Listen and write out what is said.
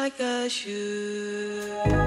like a shoe.